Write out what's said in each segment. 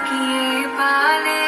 keep on.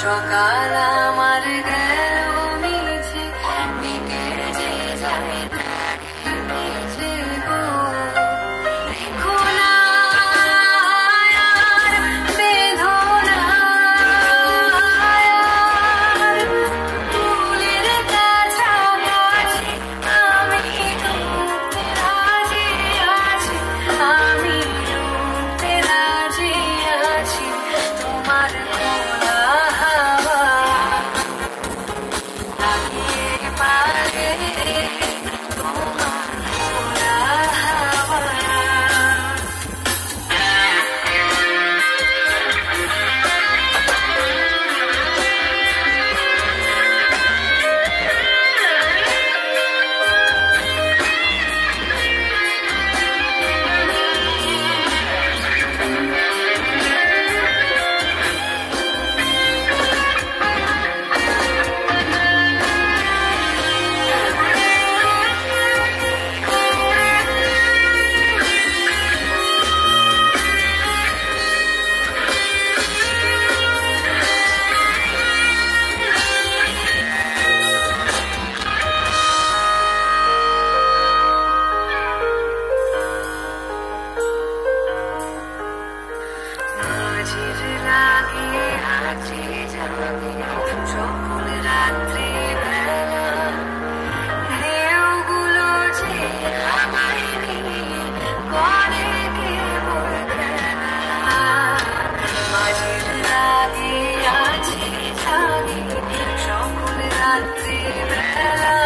sokálás. Thank you. I'm con le altre bella.